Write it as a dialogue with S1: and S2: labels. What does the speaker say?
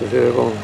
S1: 就是讲